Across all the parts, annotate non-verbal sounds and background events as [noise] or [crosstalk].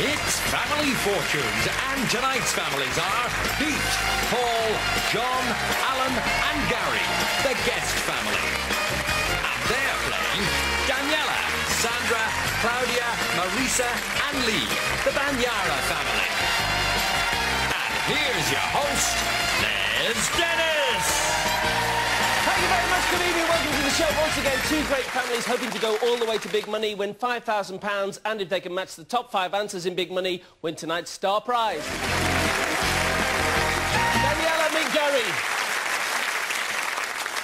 It's Family Fortunes, and tonight's families are Pete, Paul, John, Alan, and Gary, the guest family. And they're playing Daniela, Sandra, Claudia, Marisa, and Lee, the Bagnara family. And here's your host, Les Dennis. Good evening. Welcome to the show. Once again, two great families hoping to go all the way to big money, win £5,000, and if they can match the top five answers in big money, win tonight's star prize. Daniela, meet Gary.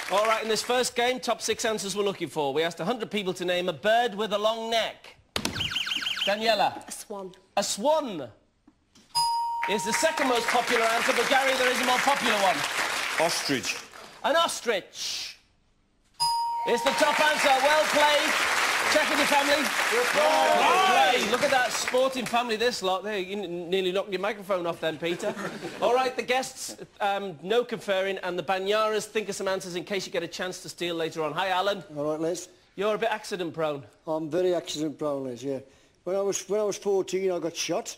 All right, in this first game, top six answers we're looking for. We asked 100 people to name a bird with a long neck. Daniela. A swan. A swan is the second most popular answer, but Gary, there is a more popular one. Ostrich. An ostrich. It's the top answer. Well played. Check with your family. Well played. Look at that sporting family, this lot. There, you nearly knocked your microphone off then, Peter. [laughs] All right, the guests, um, no conferring, and the Bagnaras think of some answers in case you get a chance to steal later on. Hi, Alan. All right, Liz. You're a bit accident prone. I'm very accident prone, Liz, yeah. When I was when I was 14, I got shot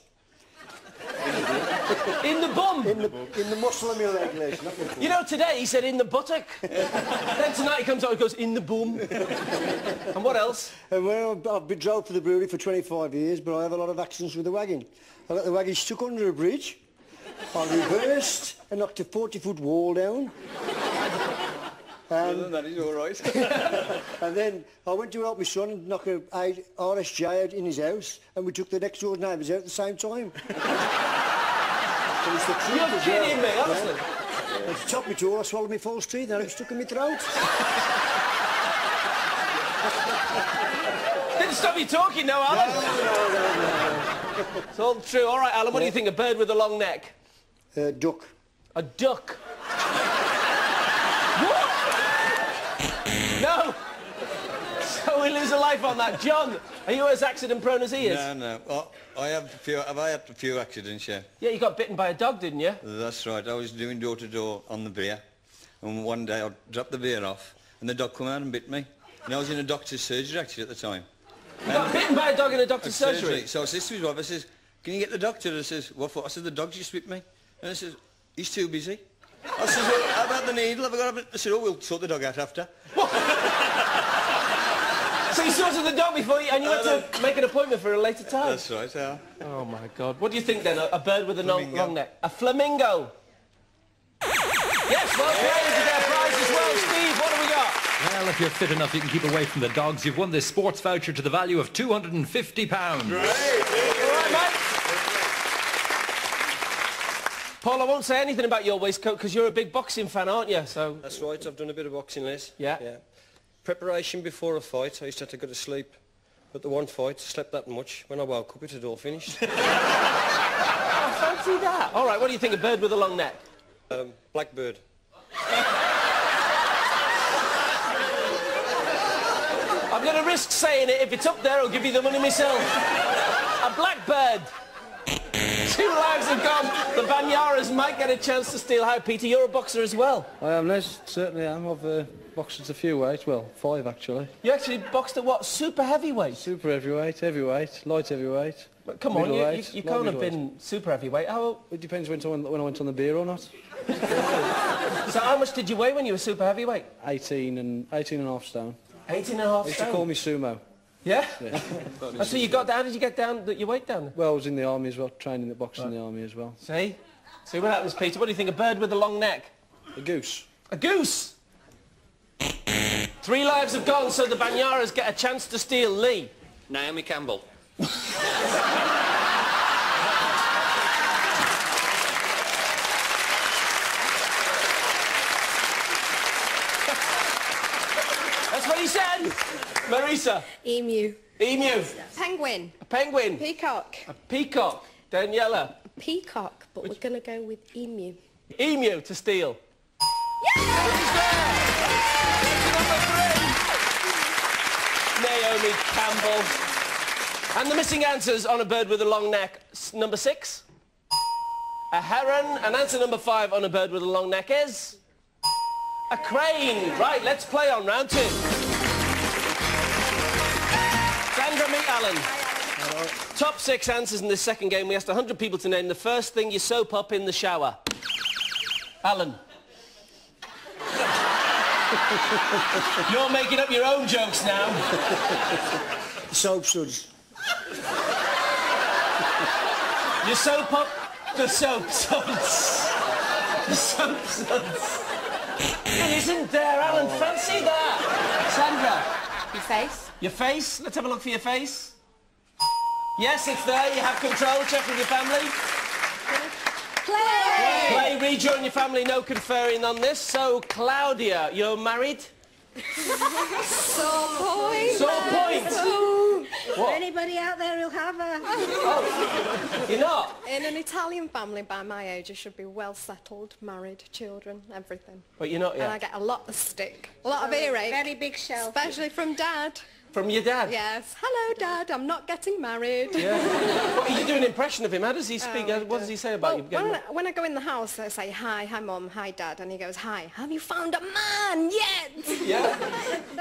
In the bum. in the in the muscle of my leg, Les. Not my foot. You know, today he said in the buttock. then tonight he comes out and goes in the bum. and what else? Uh, and when I've, I've been drove for the brewery for 25 years, but I have a lot of accidents with the wagon. I got the wagon stuck under a bridge. I reversed and knocked a 40-foot wall down. And, that is all right. [laughs] and then I went to help my son and knock a a RSJ out in his house, and we took the next door neighbours out at the same time. So it's the truth You're as well. kidding me, Yeah. honestly. At the top of my jaw, I swallowed my false teeth, and it was stuck in my throat. [laughs] Didn't stop you talking, no, Alan. It's all true. All right, Alan, what do you think? A bird with a long neck? Uh, duck. A duck. what? No. We lose a life on that. John, are you as accident prone as he is? no, no. Well, I have a few. Have I had a few accidents? Yeah. Yeah, you got bitten by a dog, didn't you? That's right. I was doing door to door on the beer, and one day I dropped the beer off, and the dog came out and bit me. And I was in a doctor's surgery actually at the time. You got bitten by a dog in a doctor's surgery. So I said to his wife, I says, "Can you get the doctor?" And I says, "What for?" I said, "The dog just bit me." And I says, "He's too busy." I says, well, how about the needle? Have I got a bit? I said, oh, we'll sort the dog out after. [laughs] [laughs] So you sorted the dog before you, and you went to uh, make an appointment for a later time. That's right, yeah. Oh my God! What do you think then? A, a bird with a long, long neck? A flamingo. Yes, well played. You get a prize as well, Steve. What have we got? Well, if you're fit enough, you can keep away from the dogs. You've won this sports voucher to the value of £250. Great! All right, mate. Paul, I won't say anything about your waistcoat because you're a big boxing fan, aren't you? So That's right, I've done a bit of boxing, Les. Yeah. Yeah. Preparation before a fight, I used to have to go to sleep. But the one fight, slept that much. When I woke up, it had all finished. I [laughs] fancy that. All right, what do you think? A bird with a long neck? um, blackbird. I'm going to risk saying it. If it's up there, I'll give you the money myself. A blackbird. Two lives have gone. The Bagnaras might get a chance to steal. How, Peter? You're a boxer as well. I am, Les. Certainly am. I've uh, boxed a few weights. Well, five actually. You actually boxed at what? Super heavyweight. Super heavyweight, heavyweight, light heavyweight. But come on, you, you, you can't have been super heavyweight. How, It depends when, I went- when I went on the beer or not. [laughs] so how much did you weigh when you were super heavyweight? 18 and 18 and a half stone. 18 and a half They used to call me sumo. Yeah? And [laughs] oh, so you got down, how did you get down, your weight down? Well, I was in the army as well, training the boxing in the army as well. See? See what happens, Peter? What do you think? A bird with a long neck? A goose. A goose! Three lives have gone, so the Bagnaras get a chance to steal Lee. Naomi Campbell. [laughs] That's what he said! Marisa. Emu. Emu. Penguin. A penguin. Peacock. A peacock. Daniela. Peacock, but we're going to go with emu. Emu to steal. Naomi Campbell. And the missing answers on a bird with a long neck. S- Number six. A heron. And answer number five on a bird with a long neck is... A crane. Right, let's play on round two. Alan. Top six answers in this second game. We asked 100 people to name the first thing you soap up in the shower. Alan. You're making up your own jokes now. Soap suds. You soap up the soap suds. The soap suds. It isn't there, Alan. Fancy that. Sandra, Your face? your face. Let's have a look for your face. Yes, it's there. You have control. Check with your family. Play! Play, rejoin your family. No conferring on this. So, Claudia, you're married? [laughs] Sore point! Sore point. What? Anybody out there who'll have her? Oh, you're not? In an Italian family by my age, I should be well settled, married, children, everything. But you're not yet. And I get a lot of stick, a lot of earache. Very big shelf. Especially from Dad. From your dad? Yes. Hello, Dad. I'm not getting married. Yeah. what, you do an impression of him. How does he speak? Oh, what does he say about well, you? getting when, I, when I go in the house, I say, hi, hi, Mum, hi, Dad. And he goes, hi, have you found a man yet? Yeah?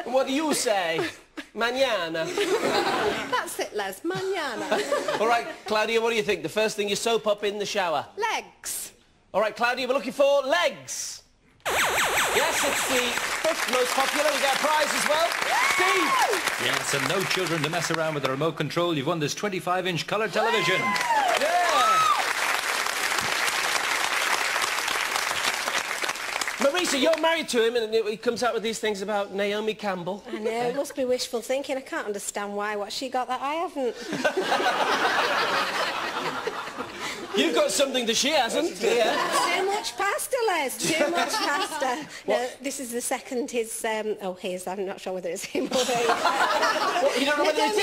What do you say? [laughs] Mañana. [laughs] That's it, Les. Manana. [laughs] All right, Claudia, what do you think? The first thing you soap up in the shower? Legs. All right, Claudia, we're looking for legs. Yes, it's the fifth most popular. We get a prize as well. Steve! Yes, and no children to mess around with the remote control. You've won this 25-inch colour television. Yeah! Marisa, you're married to him and he comes out with these things about Naomi Campbell. I know, it must be wishful thinking. I can't understand why. What she got that I haven't. [laughs] You've got something that she hasn't. Yeah. Too much pasta, Les. Too [laughs] much pasta. No, this is the second his, um, oh, his. I'm not sure whether it's him or. [laughs] What, you don't know whether it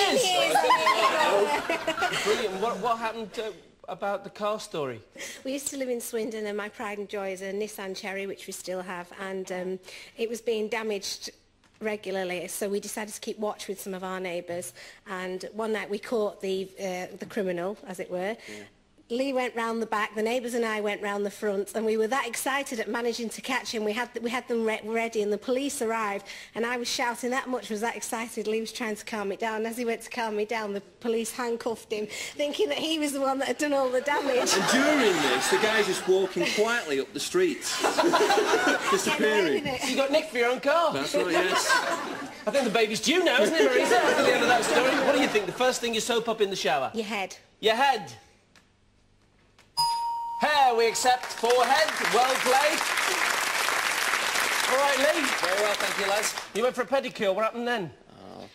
is? Brilliant. What, what happened uh, about the car story? We used to live in Swindon and my pride and joy is a Nissan Cherry, which we still have, and um, it was being damaged regularly so we decided to keep watch with some of our neighbours and one night we caught the uh, the criminal as it were yeah. Lee went round the back, the neighbours and I went round the front, and we were that excited at managing to catch him. We had, we had them re- ready, and the police arrived, and I was shouting that much, was that excited. Lee was trying to calm me down. As he went to calm me down, the police handcuffed him, thinking that he was the one that had done all the damage. And during this, the guy's just walking quietly up the street, [laughs] disappearing. You got nicked for your own car. That's right, yes. I think the baby's due now, isn't it, Marisa? [laughs] After the end of that story. What do you think? The first thing you soap up in the shower? Your head. Your head. Hair, we accept. Forehead. Well played. All right, Lee. Very well, thank you, lads. You went for a pedicure. What happened then?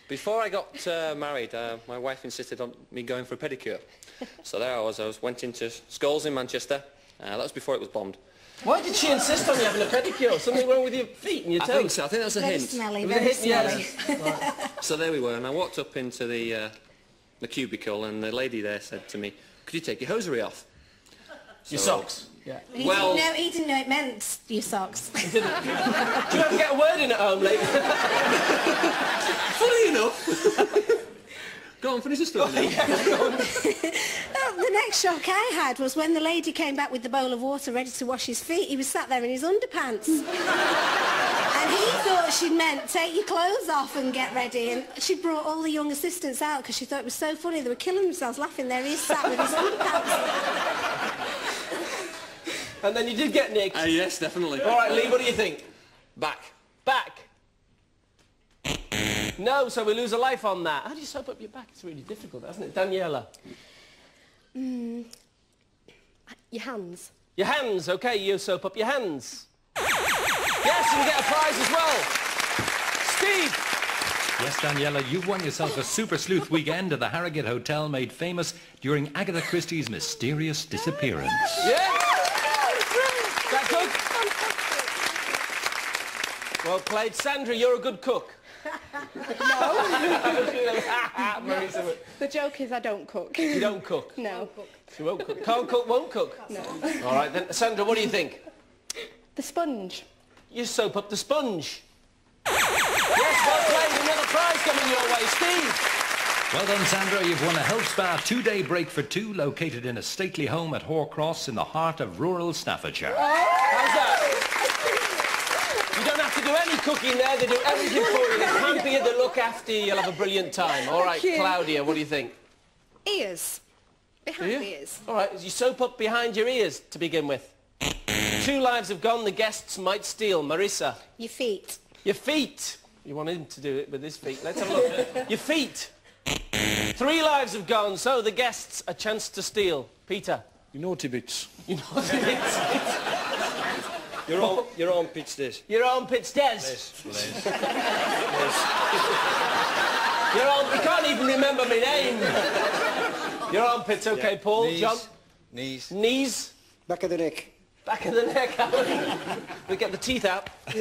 Before I got uh, married, uh, my wife insisted on me going for a pedicure. [laughs] so there I was. I was went into Scholes in Manchester. Uh, that was before it was bombed. Why did she insist on you having a pedicure? Something wrong with your feet and your toes? I toes? think so. I think that's a Very hint. smelly, It was a very hit, yes. smelly. [laughs] So there we were, and I walked up into the uh, the cubicle, and the lady there said to me, "Could you take your hosiery off?" Your socks. Yeah. He, Well- didn't know, he didn't know it meant your socks. [laughs] Do you ever get a word in at home, Lee? [laughs] Funny enough. Go on, finish the story. Oh, [laughs] the next shock I had was when the lady came back with the bowl of water ready to wash his feet. He was sat there in his underpants. and he thought she'd meant take your clothes off and get ready. And she brought all the young assistants out because she thought it was so funny. They were killing themselves laughing. There he sat with his underpants. And then you did get nicked. Uh, yes, definitely. All right, Lee, what do you think? Back. Back. No, so we lose a life on that. How do you soap up your back? It's really difficult, hasn't it? Daniela. Your hands. Your hands, okay, you soap up your hands. Yes, you get a prize as well. Steve! Yes, Daniela, you've won yourself a super sleuth weekend at the Harrogate Hotel made famous during Agatha Christie's mysterious disappearance. Yeah? That good? Well played. Sandra, you're a good cook. [laughs] [laughs] Marisa, The joke is I don't cook. you don't cook. No. She won't cook. Can't cook, won't cook. No. All right, then. Sandra, what do you think? The sponge. You soap up the sponge. yes, well played. Another prize coming your way. Steve! Well done, Sandra. You've won a health spa two-day break for two located in a stately home at Hoar Cross in the heart of rural Staffordshire. Oh. How's that? You don't have to do any cooking there. They do everything for you. They pamper you, they look after you. You'll have a brilliant time. All right. Claudia, what do you think? Ears. Behind Do the ears. All right, you soap up behind your ears to begin with. Two lives have gone, the guests might steal. Marissa, Your feet. your feet. You want him to do it with his feet. Let's have a look. [laughs] your feet. Three lives have gone, so the guests a chance to steal. Peter. You naughty bits. You naughty what it is? Your arm, your armpits, this. Your armpits, Des. This, Les. Your arm, you can't even remember my name. Your armpits, okay, Paul. Knees. John. Knees. Knees. Back of the neck. Back of the neck, Alan. we get the teeth out. [laughs]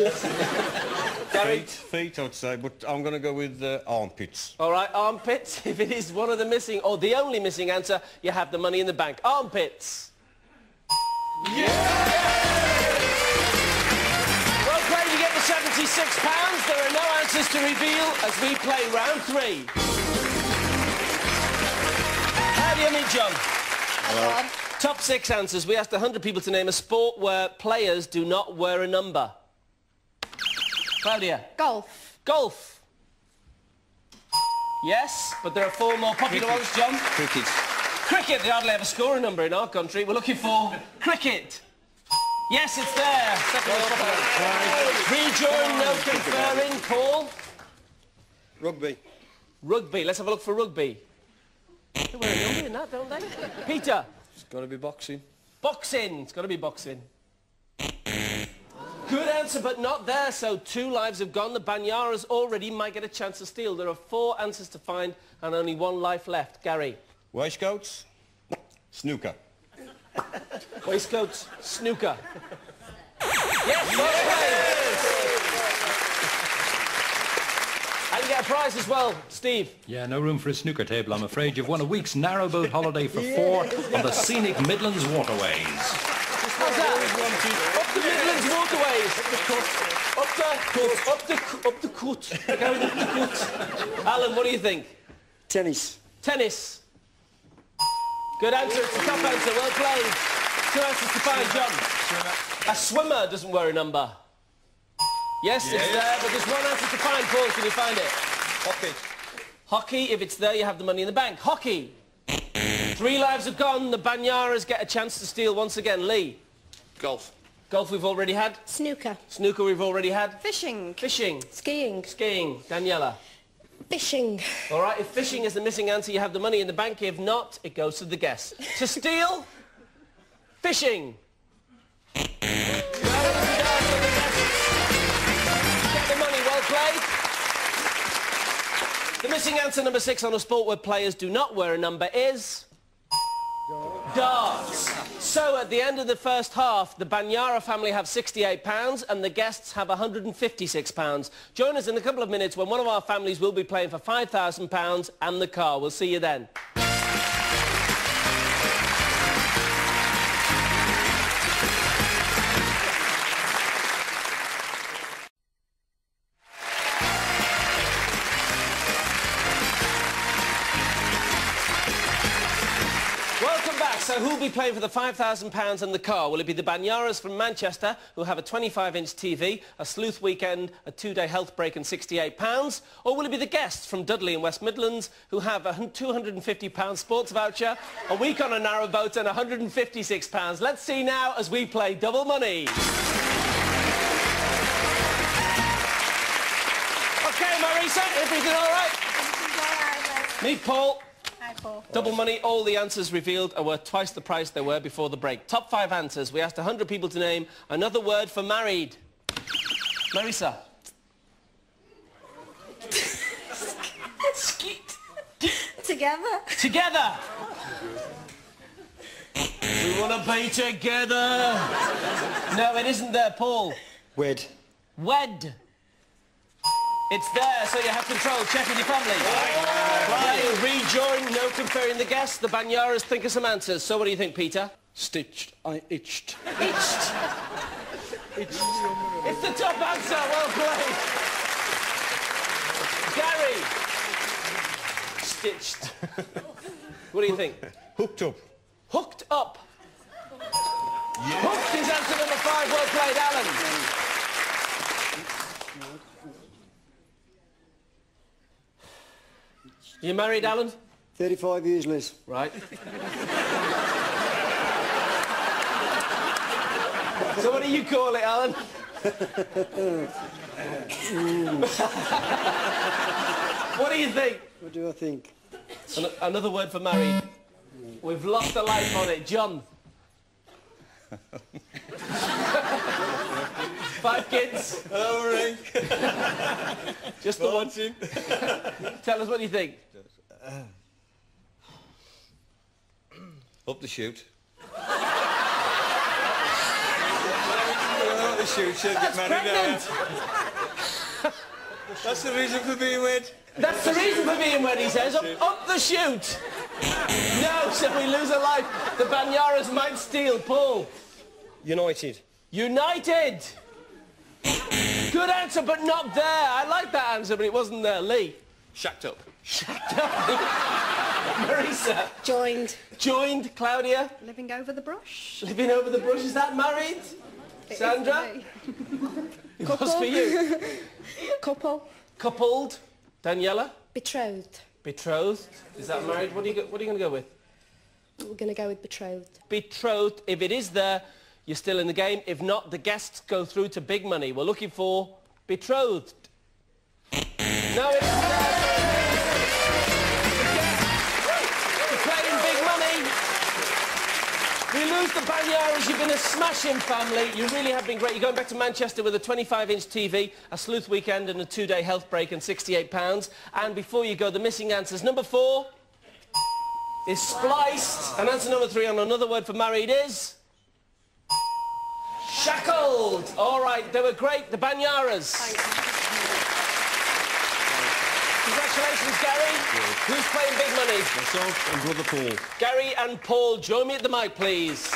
Gary. Feet, feet, I'd say, but I'm going to go with uh, armpits. All right, armpits. [laughs] If it is one of the missing, or the only missing answer, you have the money in the bank. Armpits. Well the £76. There are no answers to reveal as we play round three. How do you meet John? Top six answers. We asked 100 people to name a sport where players do not wear a number. Claudia. Golf. Golf. Yes, but there are four more popular ones, John. Cricket. Cricket, they hardly ever score a number in our country. We're looking for cricket. Yes, it's there. Second most popular. Rejoin, no conferring. Paul. Rugby. Rugby. Let's have a look for rugby. They wear a number in that, don't they? Peter. It's got to be boxing. Boxing. It's got to be boxing. Good answer, but not there. So two lives have gone. The Bagnaras already might get a chance to steal. There are four answers to find and only one life left. Gary. Waistcoats, snooker. Waistcoats, snooker. yes, well played. And you get a prize as well, Steve. Yeah, no room for a snooker table, I'm afraid. You've won a week's narrowboat holiday for [laughs] four on the scenic Midlands waterways. How's that? Up the Midlands waterways. Up the up the up the cut. Up the cut. Alan, what do you think? Tennis. Tennis. Good answer. It's a top answer. Well played. Two answers to find, John. A swimmer doesn't wear a number. Yes, it's there, but there's one answer to find, Paul. Can you find it? Hockey. Hockey, if it's there, you have the money in the bank. Hockey. Three lives have gone. The Bagnaras get a chance to steal once again. Lee. Golf. Golf we've already had. Snooker. Snooker we've already had. Fishing. Fishing. Skiing. Skiing. Daniela. Fishing. All right, if fishing is the missing answer, you have the money in the bank. If not, it goes to the guest. To steal, fishing. [laughs] The missing answer number six on a sport where players do not wear a number is... Darts. So at the end of the first half, the Bagnara family have £68 and the guests have £156. Join us in a couple of minutes when one of our families will be playing for £5,000 and the car. We'll see you then. So who'll be playing for the £5,000 and the car? Will it be the Bagnaras from Manchester, who have a 25-inch TV, a sleuth weekend, a two-day health break and £68? Or will it be the guests from Dudley in West Midlands, who have a £250 sports voucher, a week on a narrow boat and £156? Let's see now as we play double money. Okay, Marisa, everything all right? Meet Paul. Hi, Double money, all the answers revealed are worth twice the price they were before the break. Top five answers. We asked 100 people to name another word for married. Marisa. Skeet. [laughs] Together. Together. We want to be together. No, it isn't there, Paul. Wed. Wed. It's there, so you have control. Check with your family. Play, rejoin, no conferring the guests. The Bagnaras think of some answers. So what do you think, Peter? Stitched. I itched. Itched. itched. It's the top answer. Well played. Gary. Stitched. what do you think? Hooked up. Hooked up. Hooked is answer number five. Well played, Alan. You married, Alan? 35 years, Liz. Right. [laughs] so what do you call it, Alan? [laughs] what do you think? What do I think? An- another word for married. We've lost a life on it. John. [laughs] Five kids. Oh, ring. Just the one. Tell us what you think. Uh. Up the chute. [laughs] Up the chute, she'll get married Pregnant. now. [laughs] That's the reason for being wed. That's the reason for being wed, he says. Up, up the chute. No, so we lose a life. The Bagnaras might steal. Paul. United. United. Good answer, but not there. I like that answer, but it wasn't there. Lee. Shacked up. [laughs] Marisa. Joined. Joined. Claudia. Living over the brush. Living over the brush. Is that married? It is Sandra? for me. It was for you. [laughs] Couple. Coupled. Daniela. Betrothed. Betrothed. Is that married? What are you, go- what are you going to go with? We're going to go with betrothed. Betrothed. If it is there, you're still in the game. If not, the guests go through to big money. We're looking for betrothed. No, it's Lose the Bagnaras. You've been a smashing family. You really have been great. You're going back to Manchester with a 25-inch TV, a sleuth weekend and a two-day health break and £68. And before you go, the missing answers. Number four is spliced. And answer number three on another word for married is... Shackled. All right, they were great. The Bagnaras. Congratulations, Gary. Who's playing big money? Myself and brother Paul. Gary and Paul, join me at the mic, please.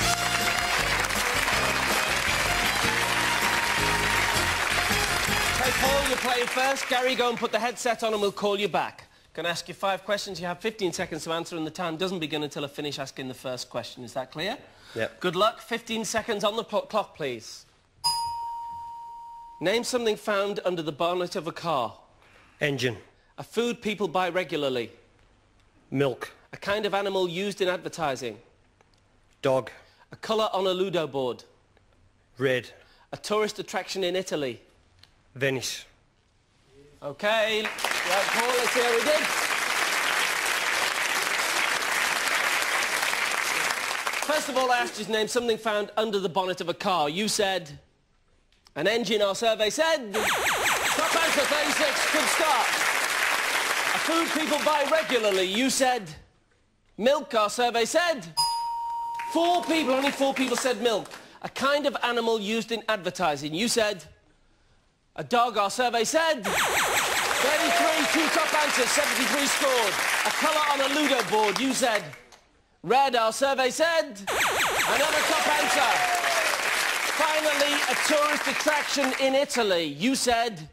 Okay, Paul, you're playing first. Gary, go and put the headset on and we'll call you back. Going to ask you five questions. You have 15 seconds to answer and the time doesn't begin until I finish asking the first question. Is that clear? Yep. Good luck. 15 seconds on the clock, please. Name something found under the bonnet of a car. Engine. A food people buy regularly. Milk. A kind of animal used in advertising. Dog. A colour on a Ludo board. Red. A tourist attraction in Italy. Venice. Okay, right, Paul, let's see how we did. First of all, I asked you to name something found under the bonnet of a car. You said an engine, our survey said. Top answer, 36, good start. Food people buy regularly. You said milk, our survey said. Four people, only four people said milk. A kind of animal used in advertising. You said a dog, our survey said. 33, two top answers, 73 scored. A colour on a Ludo board, you said. Red, our survey said. Another top answer. Finally, a tourist attraction in Italy. You said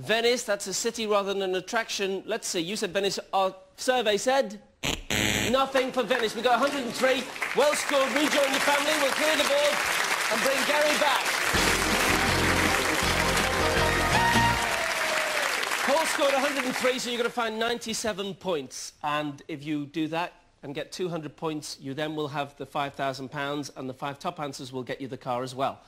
Venice, that's a city rather than an attraction. Let's see, you said Venice, our survey said. Nothing for Venice. We got 103. Well scored. Rejoin the family. We'll clear the board and bring Gary back. Paul scored 103, so you're going to find 97 points. And if you do that and get 200 points, you then will have the £5,000 and the five top answers will get you the car as well.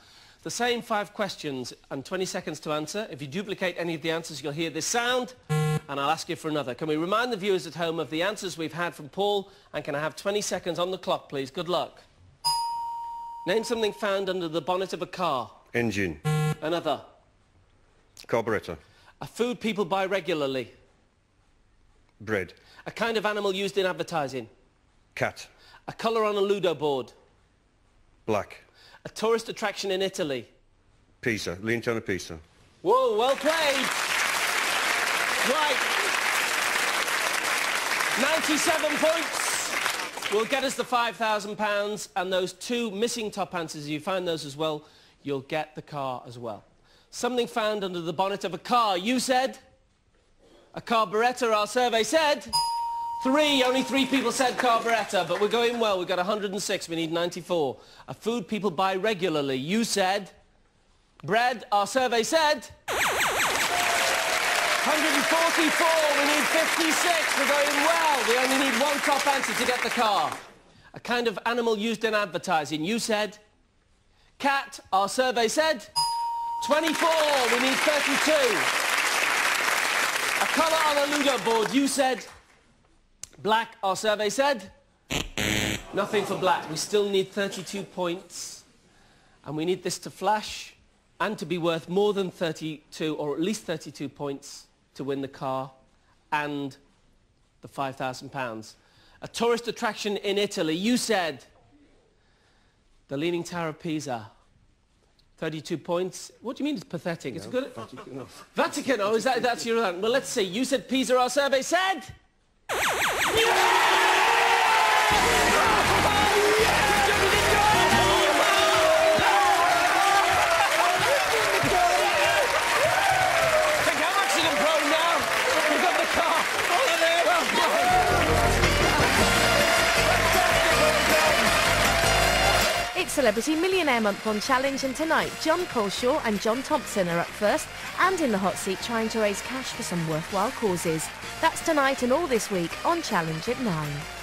The same five questions and 20 seconds to answer. If you duplicate any of the answers, you'll hear this sound and I'll ask you for another. Can we remind the viewers at home of the answers we've had from Paul? And can I have 20 seconds on the clock, please? Good luck. Name something found under the bonnet of a car. Engine. Another. Carburetor. A food people buy regularly. Bread. A kind of animal used in advertising. Cat. A colour on a Ludo board. Black. A tourist attraction in Italy. Pisa. Leontana Pisa. Whoa, well played. Right. 97 points will get us the £5,000 and those two missing top answers, if you find those as well, you'll get the car as well. Something found under the bonnet of a car. You said? A carburettor, our survey said. Three, only three people said carburettor, but we're going well. We've got 106, we need 94. A food people buy regularly. You said bread, our survey said. 144, we need 56. We're going well. We only need one top answer to get the car. A kind of animal used in advertising. You said cat. Our survey said 24. We need 32. A colour on a Ludo board. You said black. Our survey said nothing for black. We still need 32 points. And we need this to flash and to be worth more than 32 or at least 32 points to win the car and the £5,000. A tourist attraction in Italy. You said the Leaning Tower of Pisa. 32 points. What do you mean it's pathetic? No, it's good. Vatican. [laughs] No. Vatican. Oh, is that that's your? Well, let's see. You said Pisa. Our survey said. Yeah! Celebrity Millionaire Month on Challenge and tonight John Culshaw and John Thompson are up first and in the hot seat trying to raise cash for some worthwhile causes. That's tonight and all this week on Challenge at 9.